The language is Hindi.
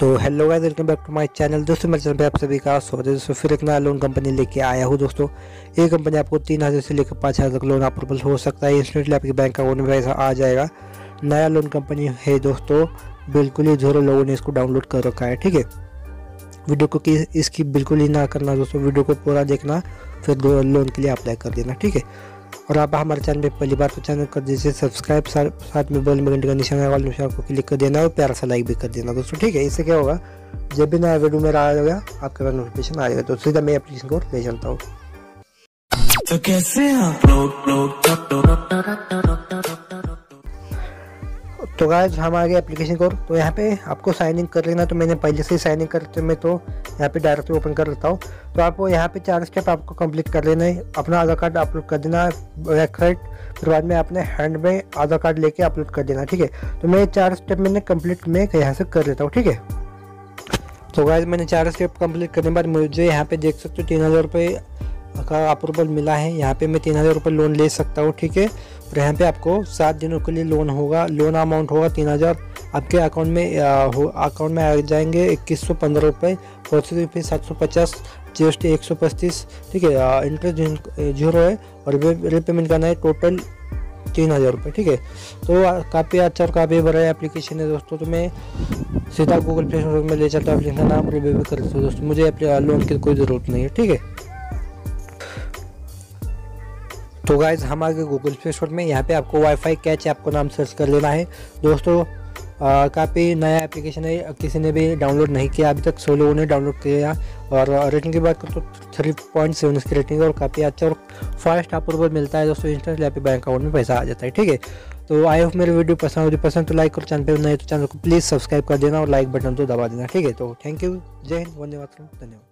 तो hello guys welcome back to my channel दोस्तों, मेरे चैनल पे आप सभी का स्वागत है। दोस्तों, फिर एक नया लोन कंपनी लेके आया हूँ दोस्तों। ये कंपनी आपको तीन हज़ार से लेकर पाँच हज़ार तक लोन अप्रूवल हो सकता है। इंस्टेंटली आपके बैंक अकाउंट में पैसा आ जाएगा। नया लोन कंपनी है दोस्तों। बिल्कुल ही जोरों लोगों ने इसको डाउनलोड कर रखा है, ठीक है? वीडियो को कि इसकी बिल्कुल ही ना करना दोस्तों। वीडियो को पूरा देखना, फिर लोन के लिए अप्लाई कर देना, ठीक है? और आप हमारे चैनल पर पहली बार तो चैनल कर दीजिए सब्सक्राइब साथ में बेल घंटे का निशान वाले निशान को क्लिक कर देना और प्यारा सा लाइक भी कर देना दोस्तों ठीक है इससे क्या होगा जब भी नया वीडियो मेरा आ जाएगा आपके पास नोटिफिकेशन आ जाएगा तो सीधा मैं एप्लीकेशन को ले चलता हूँ तो कैसे आप लोग तो गाइज़ हम आ गए एप्लीकेशन को तो यहाँ पे आपको साइन इन कर लेना तो मैंने पहले से ही साइन इन करते मैं तो यहाँ पे डायरेक्टली ओपन कर लेता हूँ। तो आपको यहाँ पे चार स्टेप आपको कंप्लीट कर लेना है। अपना आधार कार्ड अपलोड कर देना वेबसाइट फिर बाद में अपने हैंड में आधार कार्ड लेके अपलोड कर देना, ठीक है? तो मैं चार स्टेप मैंने कंप्लीट मैं यहाँ से कर लेता हूँ, ठीक है? तो गाइज़ मैंने चार स्टेप कंप्लीट करने के बाद मुझे यहाँ पे देख सकते हो, तीन हज़ार रुपये का अप्रूवल मिला है। यहाँ पे मैं तीन हज़ार रुपये लोन ले सकता हूँ, ठीक है? और यहाँ पे आपको सात दिनों के लिए लोन होगा, लोन अमाउंट होगा तीन हज़ार। आपके अकाउंट में अकाउंट में आ जाएँगे इक्कीस सौ पंद्रह रुपये प्रोसेसिंग फ़ीस सात सौ पचास जी एस टी एक सौ पच्चीस, ठीक है इंटरेस्ट ज़ीरो है और रिपेमेंट करना है टोटल तीन हज़ार रुपये ठीक है। तो काफ़ी अच्छा और काफ़ी बड़ा एप्लीकेशन है दोस्तों तो मैं सीधा गूगल प्ले स्टोर में ले चलता हूँ एप्लीकेशन नाम रिव्यू कर दोस्तों। मुझे लोन की कोई ज़रूरत नहीं है, ठीक है। तो गाइज़ हम आगे गूगल प्ले स्टोर में यहाँ पे आपको वाईफाई कैच आपको नाम सर्च कर लेना है। दोस्तों काफ़ी नया एप्लीकेशन है, किसी ने भी डाउनलोड नहीं किया अभी तक, सौ लोगों ने डाउनलोड किया और रेटिंग की बात करें तो थ्री पॉइंट सेवन इसकी रेटिंग और काफ़ी अच्छा और फास्ट अप्रूवल मिलता है। दोस्तों इंस्टेंटली आपके बैंक अकाउंट में पैसा आ जाता है, ठीक है? तो आई होप मेरी वीडियो पसंद होगी। पसंद तो लाइक करो चैनल पर नहीं तो चैनल को प्लीज़ सब्सक्राइब कर देना और लाइक बटन तो दबा देना, ठीक है? तो थैंक यू जय हिंद धन्यवाद धन्यवाद।